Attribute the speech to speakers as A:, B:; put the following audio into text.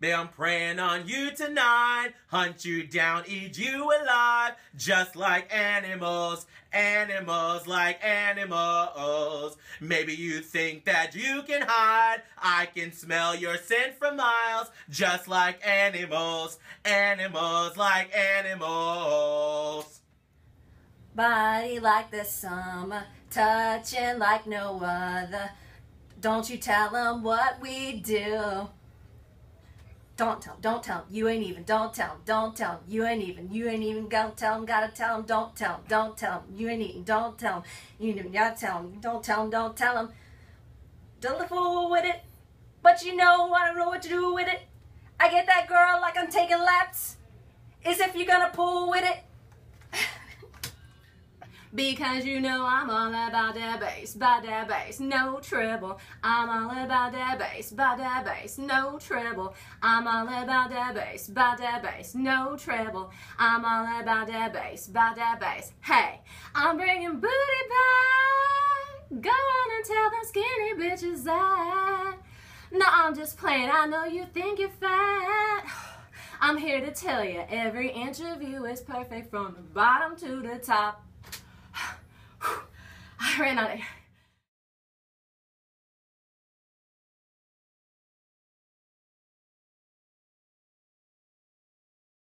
A: Babe, I'm preying on you tonight. Hunt you down, eat you alive. Just like animals, animals like animals. Maybe you think that you can hide. I can smell your scent from miles. Just like animals, animals like animals.
B: Body like the summer, touching like no other. Don't you tell them what we do. Don't tell, don't tell, you ain't even, don't tell, don't tell, you ain't even, you ain't even gonna tell them, gotta tell them, don't tell them, don't tell them, you ain't even, don't tell them, you ain't even gotta tell them, don't tell them, don't tell them. Don't the fool with it, but you know I don't know what to do with it. I get that girl like I'm taking laps. Is if you're gonna pull with it. Because you know I'm all about that bass, about that bass, no treble. I'm all about that bass, about that bass, no treble. I'm all about that bass, about that bass, no treble. I'm all about that bass, about that bass. Hey, I'm bringing booty back. Go on and tell them skinny bitches that. No, I'm just playing. I know you think you're fat. I'm here to tell you every inch of you is perfect from the bottom to the top. Ran out of